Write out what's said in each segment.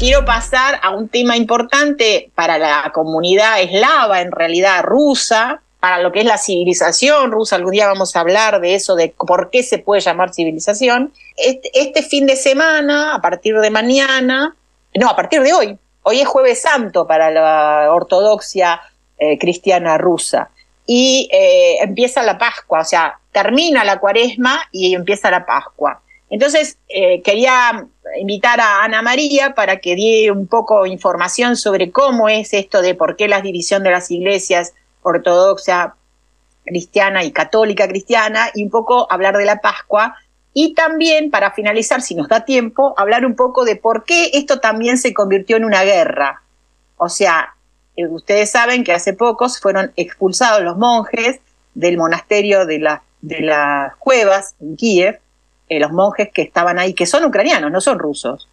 quiero pasar a un tema importante para la comunidad eslava, en realidad rusa, para lo que es la civilización rusa. Algún día vamos a hablar de eso, de por qué se puede llamar civilización. Este, este fin de semana, a partir de mañana, no, a partir de hoy, hoy es jueves santo para la ortodoxia eh, cristiana rusa. Y eh, empieza la Pascua, o sea, termina la cuaresma y empieza la Pascua. Entonces, eh, quería invitar a Ana María para que diera un poco información sobre cómo es esto de por qué la división de las iglesias ortodoxa cristiana y católica cristiana y un poco hablar de la Pascua y también, para finalizar, si nos da tiempo, hablar un poco de por qué esto también se convirtió en una guerra. O sea, eh, ustedes saben que hace pocos fueron expulsados los monjes del monasterio de, de las cuevas en Kiev, eh, los monjes que estaban ahí, que son ucranianos, no son rusos.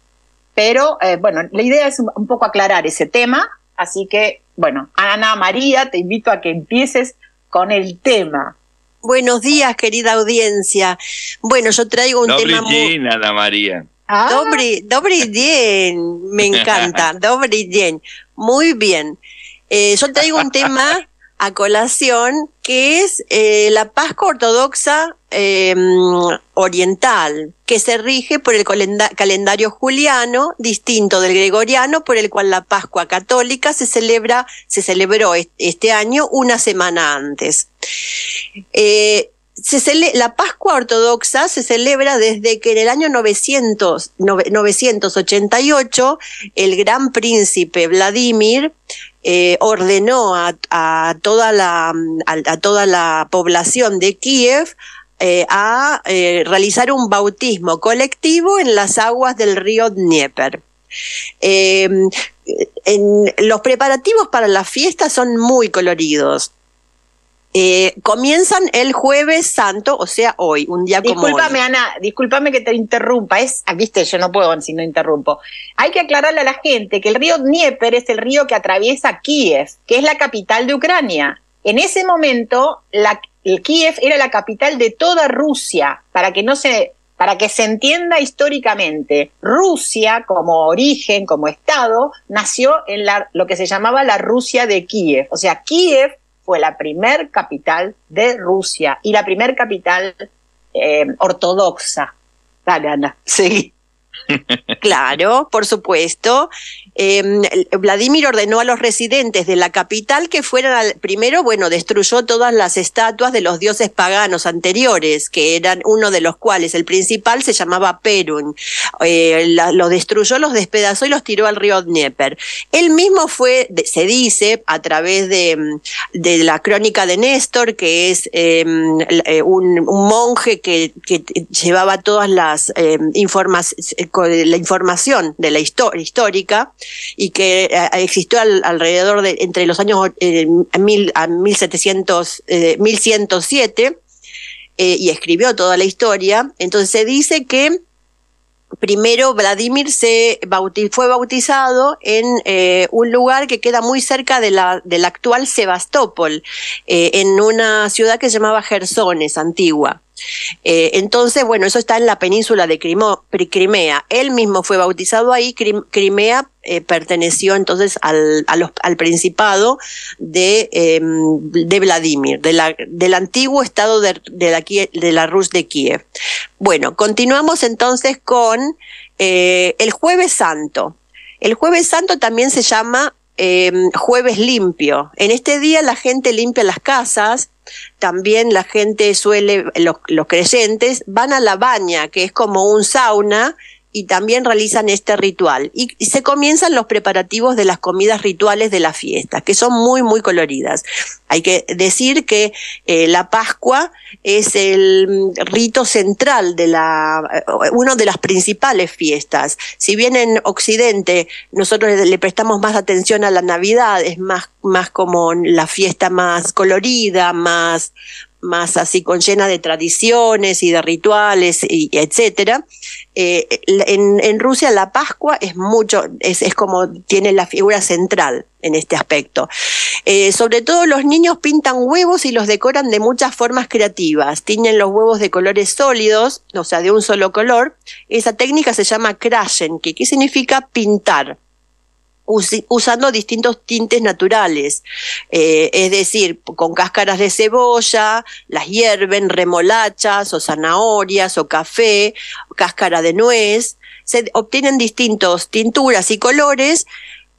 Pero eh, bueno, la idea es un poco aclarar ese tema, así que bueno, Ana María, te invito a que empieces con el tema. Buenos días, querida audiencia. Bueno, yo traigo un tema muy... Ana María. Ah. Dobri, bien, me encanta, dobri bien, muy bien. Eh, yo traigo un tema a colación que es eh, la Pascua Ortodoxa Oriental, que se rige por el calendario juliano, distinto del gregoriano, por el cual la Pascua Católica se celebra, se celebró este año una semana antes. Eh, la Pascua Ortodoxa se celebra desde que en el año 900, 988 el gran príncipe Vladimir eh, ordenó a, toda la, a, toda la población de Kiev eh, a eh, realizar un bautismo colectivo en las aguas del río Dnieper. en, los preparativos para la fiesta son muy coloridos. Eh, comienzan el jueves santo, o sea, hoy, un día como Discúlpame, Ana, discúlpame que te interrumpa. Es, ah, viste, yo no puedo si no interrumpo. Hay que aclararle a la gente que el río Dnieper es el río que atraviesa Kiev, que es la capital de Ucrania. En ese momento, la, el Kiev era la capital de toda Rusia, para que no se para que se entienda históricamente, Rusia como origen, como Estado, nació en la, lo que se llamaba la Rusia de Kiev. O sea, Kiev fue la primer capital de Rusia y la primer capital eh, ortodoxa. Dale, Ana, sí. Claro, por supuesto. Em, Vladimir ordenó a los residentes de la capital que fueran al, primero, bueno, destruyó todas las estatuas de los dioses paganos anteriores, que eran uno de los cuales, el principal se llamaba Perun. Eh, los destruyó, los despedazó y los tiró al río Dnieper. Él mismo fue, se dice, a través de, la crónica de Néstor, que es em, eh, un, monje que, que, llevaba todas las em, informaciones la información de la historia histórica y que eh, existió alrededor de entre los años eh, mil, a 1700, 1107 eh, eh, y escribió toda la historia. Entonces se dice que primero Vladimir se fue bautizado en un lugar que queda muy cerca de la, actual Sebastopol, en una ciudad que se llamaba Gersones, antigua. Eh, entonces, bueno, eso está en la península de Crimea. Él mismo fue bautizado ahí. Crimea eh, perteneció entonces al, al principado de, em, de Vladimir, de la, del antiguo estado de, de, la, de la Rus de Kiev. Bueno, continuamos entonces con eh, el jueves santo. El jueves santo también se llama em, jueves limpio. En este día la gente limpia las casas, también la gente suele, los, los creyentes, van a la baña, que es como un sauna, y también realizan este ritual. Y, se comienzan los preparativos de las comidas rituales de la fiesta, que son muy, muy coloridas. Hay que decir que eh, la Pascua es el rito central de la, eh, una de las principales fiestas. Si bien en Occidente nosotros le prestamos más atención a la Navidad, es más, más como la fiesta más colorida, más, más así con llena de tradiciones y de rituales y etcétera. Eh, en, Rusia la Pascua es mucho, es, es, como tiene la figura central en este aspecto. Eh, sobre todo los niños pintan huevos y los decoran de muchas formas creativas. Tiñen los huevos de colores sólidos, o sea, de un solo color. Esa técnica se llama krashenki, que significa pintar usando distintos tintes naturales, eh, es decir, con cáscaras de cebolla, las hierven, remolachas o zanahorias o café, cáscara de nuez, se obtienen distintos tinturas y colores,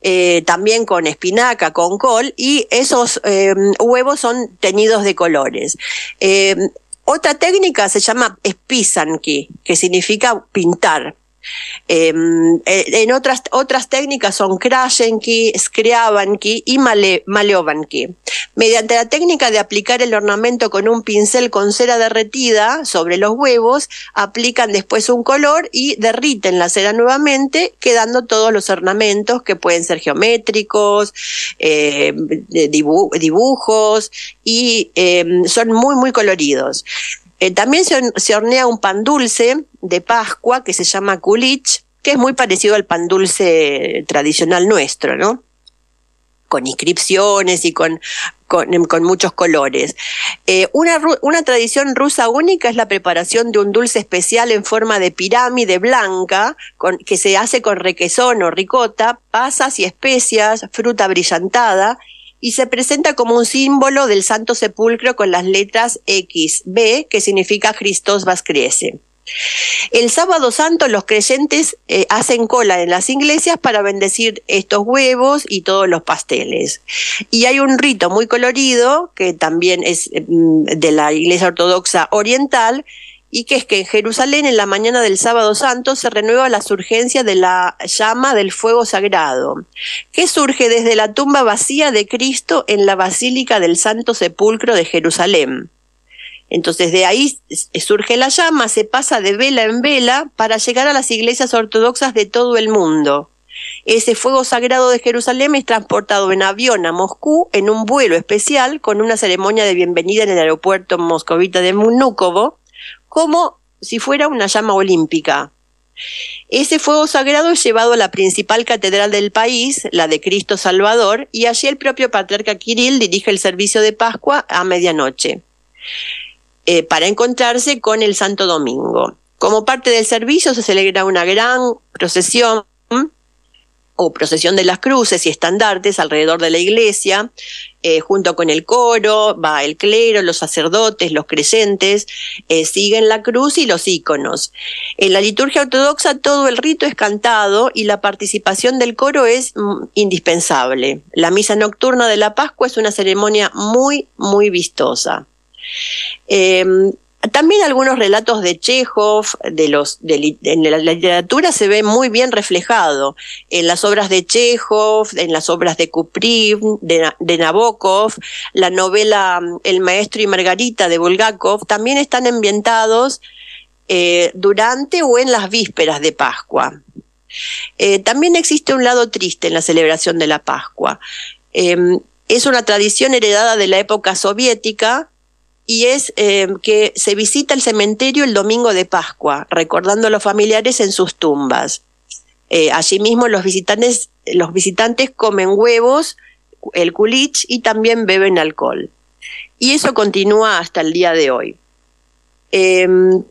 eh, también con espinaca, con col, y esos eh, huevos son teñidos de colores. otra técnica se llama spisanki, que significa pintar. Em, eh, en otras, otras técnicas son Krashenki, Skriavanki y male. Mediante la técnica de aplicar el ornamento con un pincel con cera derretida sobre los huevos, aplican después un color y derriten la cera nuevamente, quedando todos los ornamentos que pueden ser geométricos, eh, dibujos y em, son muy, muy coloridos. Eh, también se, hornea un pan dulce de Pascua que se llama kulich, que es muy parecido al pan dulce tradicional nuestro, ¿no? Con inscripciones y con, con, muchos colores. Eh, una, una, tradición rusa única es la preparación de un dulce especial en forma de pirámide blanca, que se hace con requesón o ricota, pasas y especias, fruta brillantada y se presenta como un símbolo del Santo Sepulcro con las letras X, B, que significa Christos Vascriese. El sábado santo los creyentes eh, hacen cola en las iglesias para bendecir estos huevos y todos los pasteles. Y hay un rito muy colorido que también es mm, de la iglesia ortodoxa oriental y que es que en Jerusalén en la mañana del sábado santo se renueva la surgencia de la llama del fuego sagrado, que surge desde la tumba vacía de Cristo en la Basílica del Santo Sepulcro de Jerusalén. Entonces de ahí surge la llama, se pasa de vela en vela para llegar a las iglesias ortodoxas de todo el mundo. Ese fuego sagrado de Jerusalén es transportado en avión a Moscú en un vuelo especial con una ceremonia de bienvenida en el aeropuerto moscovita de Munúkovo como si fuera una llama olímpica. Ese fuego sagrado es llevado a la principal catedral del país, la de Cristo Salvador, y allí el propio patriarca Kirill dirige el servicio de Pascua a medianoche, eh, para encontrarse con el Santo Domingo. Como parte del servicio se celebra una gran procesión o procesión de las cruces y estandartes alrededor de la iglesia, eh, junto con el coro, va el clero, los sacerdotes, los creyentes, eh, siguen la cruz y los íconos. En la liturgia ortodoxa todo el rito es cantado y la participación del coro es mm, indispensable. La misa nocturna de la Pascua es una ceremonia muy, muy vistosa. Em, también algunos relatos de Chekhov, de los, de, en la literatura se ve muy bien reflejado. En las obras de Chekhov, en las obras de Kupriv, de, Nabokov, la novela El maestro y Margarita de Bulgakov, también están ambientados eh, durante o en las vísperas de Pascua. Eh, también existe un lado triste en la celebración de la Pascua. Em, es una tradición heredada de la época soviética, y es eh, que se visita el cementerio el domingo de Pascua, recordando a los familiares en sus tumbas. Eh, allí mismo los visitantes, los visitantes comen huevos, el culich y también beben alcohol. Y eso continúa hasta el día de hoy. Em,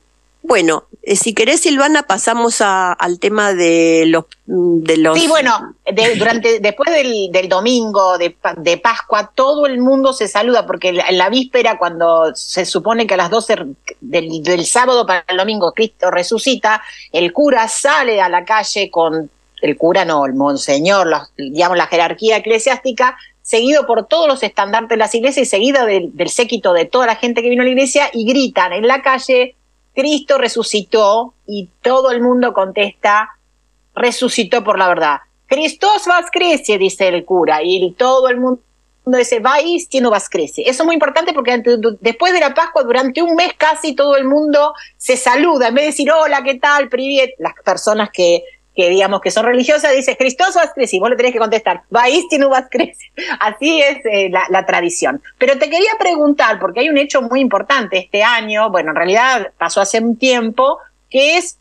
bueno, eh, si querés, Silvana, pasamos al tema de los, de los... Sí, bueno, durante, después del, domingo de, Pascua, todo el mundo se saluda, porque en la, víspera, cuando se supone que a las 12 del, sábado para el domingo Cristo resucita, el cura sale a la calle con, el cura no, el monseñor, digamos la jerarquía eclesiástica, seguido por todos los estandartes de las iglesias y seguido del séquito de toda la gente que vino a la iglesia, y gritan en la calle Cristo resucitó y todo el mundo contesta, resucitó por la verdad. Cristos crece, dice el cura, y todo el mundo dice, vais, tiene crece. Eso es muy importante porque después de la Pascua, durante un mes casi todo el mundo se saluda, en vez de decir, hola, ¿qué tal? Privet, las personas que que digamos que son religiosas, dice Christos Vascresi, y vos le tenés que contestar, Vaistinu Vascresi. Así es eh, la, tradición. Pero te quería preguntar, porque hay un hecho muy importante este año, bueno, en realidad pasó hace un tiempo, que es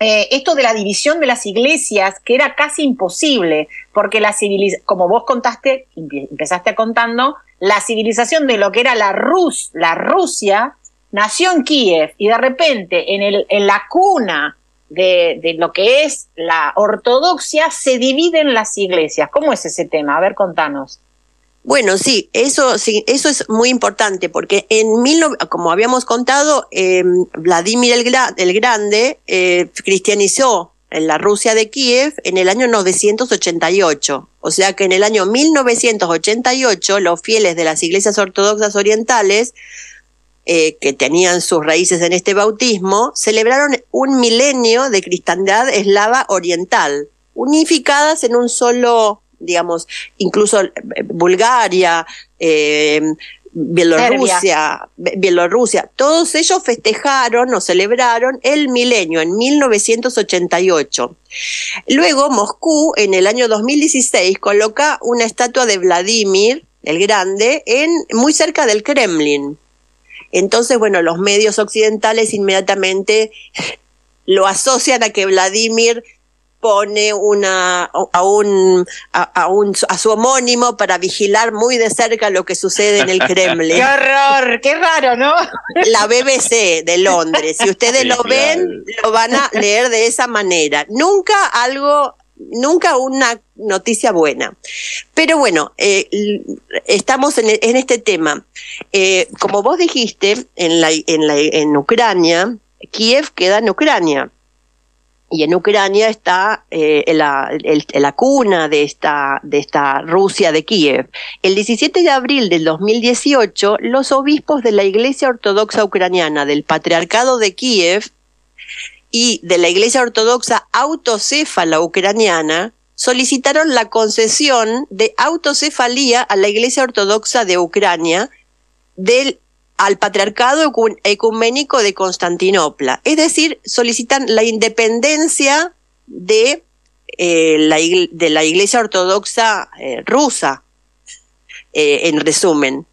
eh, esto de la división de las iglesias, que era casi imposible, porque la civilización, como vos contaste, empezaste contando, la civilización de lo que era la Rus, la Rusia, nació en Kiev y de repente en, el, en la cuna de, lo que es la ortodoxia se dividen las iglesias. ¿Cómo es ese tema? A ver, contanos. Bueno, sí, eso sí, eso es muy importante porque en mil, como habíamos contado, em, Vladimir el, el Grande eh, cristianizó en la Rusia de Kiev en el año 988. O sea que en el año 1988 los fieles de las iglesias ortodoxas orientales eh, que tenían sus raíces en este bautismo, celebraron un milenio de cristiandad eslava oriental, unificadas en un solo, digamos, incluso eh, Bulgaria, eh, Bielorrusia, Bielorrusia, todos ellos festejaron o celebraron el milenio en 1988. Luego Moscú en el año 2016 coloca una estatua de Vladimir el Grande en muy cerca del Kremlin. Entonces, bueno, los medios occidentales inmediatamente lo asocian a que Vladimir pone una a un a, un a su homónimo para vigilar muy de cerca lo que sucede en el Kremlin. qué horror, qué raro, ¿no? La BBC de Londres. Si ustedes lo ven, lo van a leer de esa manera. Nunca algo nunca una noticia buena. Pero bueno, eh, estamos en, este tema. Eh, como vos dijiste, en, la, en, la, en Ucrania, Kiev queda en Ucrania. Y en Ucrania está eh, la, la, cuna de esta, de esta Rusia de Kiev. El 17 de abril del 2018, los obispos de la Iglesia Ortodoxa Ucraniana del Patriarcado de Kiev y de la Iglesia Ortodoxa autocéfala ucraniana solicitaron la concesión de autocefalía a la Iglesia Ortodoxa de Ucrania del al Patriarcado Ecuménico de Constantinopla. Es decir, solicitan la independencia de, eh, la, Iglesia Ortodoxa eh, rusa, eh, en resumen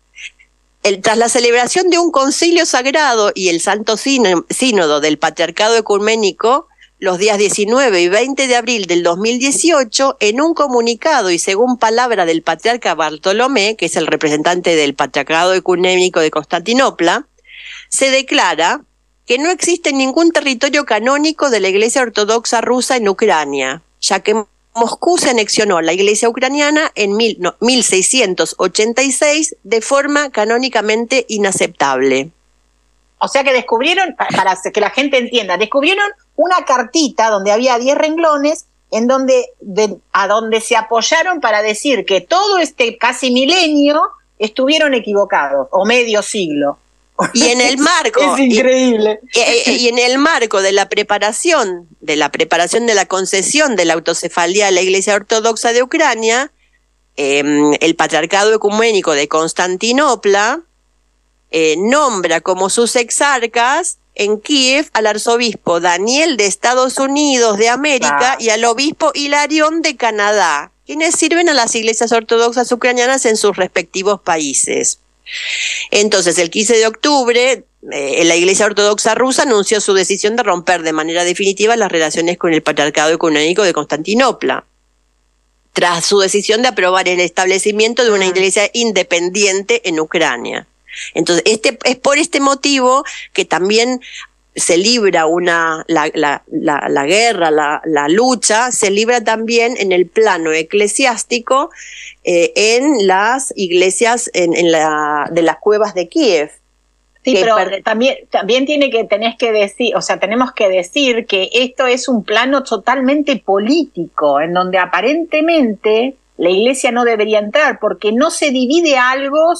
tras la celebración de un concilio sagrado y el Santo Sínodo del Patriarcado Ecuménico, los días 19 y 20 de abril del 2018, en un comunicado y según palabra del patriarca Bartolomé, que es el representante del Patriarcado Ecuménico de Constantinopla, se declara que no existe ningún territorio canónico de la Iglesia Ortodoxa rusa en Ucrania, ya que Moscú se anexionó a la iglesia ucraniana en 1686 de forma canónicamente inaceptable. O sea que descubrieron, para que la gente entienda, descubrieron una cartita donde había 10 renglones en donde, a donde se apoyaron para decir que todo este casi milenio estuvieron equivocados, o medio siglo. Y en el marco. es increíble. Y, en el marco de la preparación, de la preparación de la concesión de la autocefalía a la Iglesia Ortodoxa de Ucrania, em, el Patriarcado Ecuménico de Constantinopla eh, nombra como sus exarcas en Kiev al arzobispo Daniel de Estados Unidos de América y al obispo Hilarión de Canadá, quienes sirven a las iglesias ortodoxas ucranianas en sus respectivos países. Entonces, el 15 de octubre, eh, la Iglesia Ortodoxa rusa anunció su decisión de romper de manera definitiva las relaciones con el Patriarcado Económico de Constantinopla, tras su decisión de aprobar el establecimiento de una iglesia independiente en Ucrania. Entonces, este, es por este motivo que también se libra una, la, la, la, guerra, la, la, lucha, se libra también en el plano eclesiástico eh, en las iglesias en, en la, de las cuevas de Kiev. Sí, pero también, también tiene que, tenés que decir, o sea, tenemos que decir que esto es un plano totalmente político, en donde aparentemente la iglesia no debería entrar, porque no se divide algo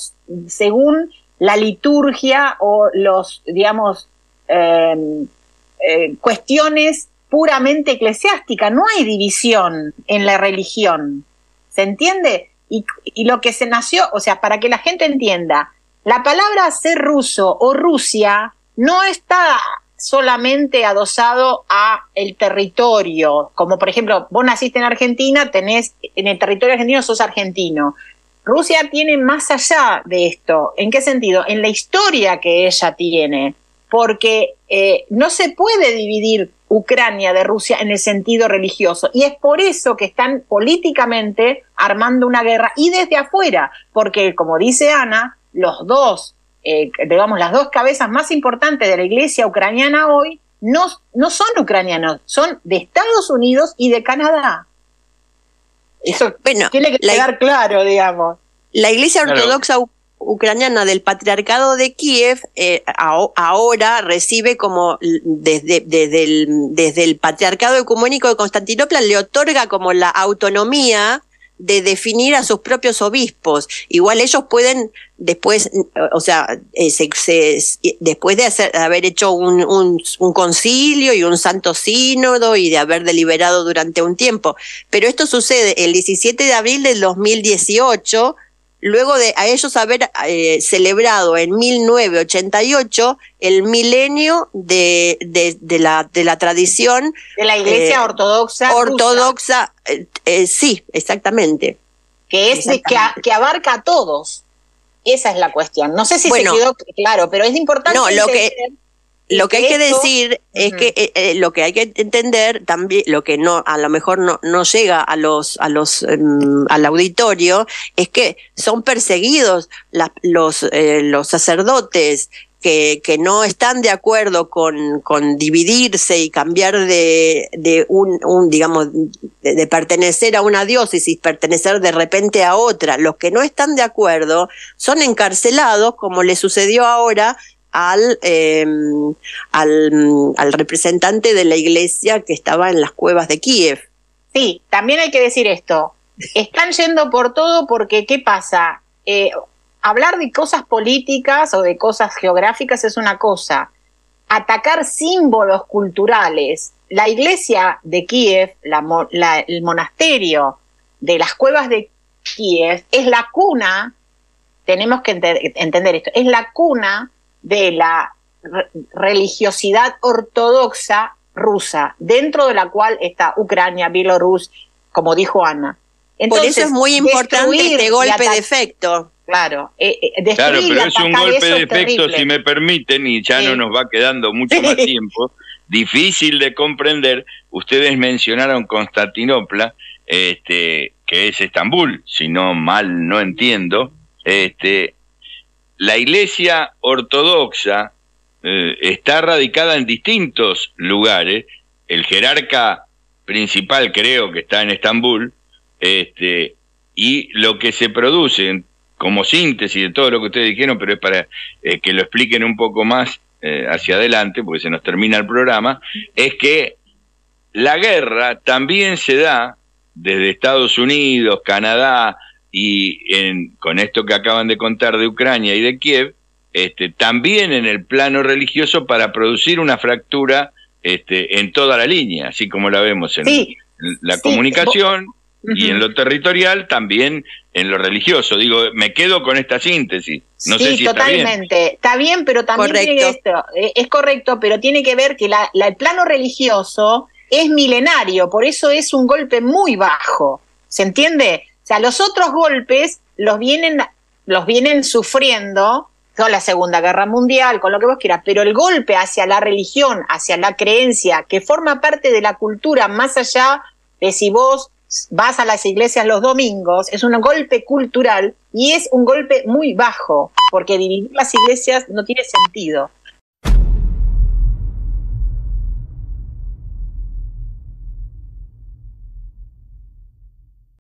según la liturgia o los, digamos, Em, eh, cuestiones puramente eclesiásticas, no hay división en la religión, ¿se entiende? Y, y, lo que se nació, o sea, para que la gente entienda, la palabra ser ruso o Rusia no está solamente adosado a el territorio, como por ejemplo, vos naciste en Argentina, tenés en el territorio argentino sos argentino. Rusia tiene más allá de esto. ¿En qué sentido? En la historia que ella tiene, porque eh, no se puede dividir Ucrania de Rusia en el sentido religioso. Y es por eso que están políticamente armando una guerra y desde afuera, porque como dice Ana, los dos eh, digamos, las dos cabezas más importantes de la iglesia ucraniana hoy no, no son ucranianos, son de Estados Unidos y de Canadá. Eso tiene que quedar claro, digamos. La iglesia ortodoxa ucraniana del patriarcado de Kiev eh, ahora recibe como desde, desde, el, desde el patriarcado ecuménico de Constantinopla le otorga como la autonomía de definir a sus propios obispos. Igual ellos pueden después, o sea, eh, después de hacer, haber hecho un, un, un, concilio y un santo sínodo y de haber deliberado durante un tiempo. Pero esto sucede el 17 de abril del 2018 luego de a ellos haber eh, celebrado en 1988 el milenio de, de, la, de la tradición. De la iglesia eh, ortodoxa. Ortodoxa, eh, sí, exactamente. Que es que, que, abarca a todos. Esa es la cuestión. No sé si se quedó claro, pero es importante. No, lo que lo que hay que decir es que eh, eh, lo que hay que entender también, lo que no, a lo mejor no, no llega a los, a los, em, al auditorio, es que son perseguidos los, eh, los sacerdotes que, que no están de acuerdo con, con dividirse y cambiar de, de un, un digamos, de, de, pertenecer a una diócesis, pertenecer de repente a otra. Los que no están de acuerdo son encarcelados, como le sucedió ahora al, em, al, al, representante de la iglesia que estaba en las cuevas de Kiev. Sí, también hay que decir esto. Están yendo por todo porque, ¿qué pasa? Eh, hablar de cosas políticas o de cosas geográficas es una cosa. Atacar símbolos culturales. La iglesia de Kiev, el monasterio de las cuevas de Kiev, es la cuna, tenemos que entender esto, es la cuna de la religiosidad ortodoxa rusa, dentro de la cual está Ucrania, Bielorrusia, como dijo Ana. Por eso es muy importante este golpe de efecto. Claro, eh, eh claro, pero es un golpe de efecto, si me permiten, y ya no nos va quedando mucho más tiempo, difícil de comprender. Ustedes mencionaron Constantinopla, este, que es Estambul, si no mal no entiendo. Este, la iglesia ortodoxa eh, está radicada en distintos lugares. El jerarca principal creo que está en Estambul, este, y lo que se produce como síntesis de todo lo que ustedes dijeron, pero es para eh, que lo expliquen un poco más eh, hacia adelante, porque se nos termina el programa, es que la guerra también se da desde Estados Unidos, Canadá, y en, con esto que acaban de contar de Ucrania y de Kiev, este, también en el plano religioso para producir una fractura este, en toda la línea, así como la vemos en, la comunicación y en lo territorial, también en lo religioso. Digo, me quedo con esta síntesis. No sé si totalmente. Está bien. pero también tiene esto, eh, es correcto, pero tiene que ver que la, el plano religioso es milenario, por eso es un golpe muy bajo. ¿Se entiende? Sea, los otros golpes los vienen, los vienen sufriendo con la Segunda Guerra Mundial, con lo que vos quieras, pero el golpe hacia la religión, hacia la creencia, que forma parte de la cultura, más allá de si vos vas a las iglesias los domingos, es un golpe cultural y es un golpe muy bajo, porque dividir las iglesias no tiene sentido.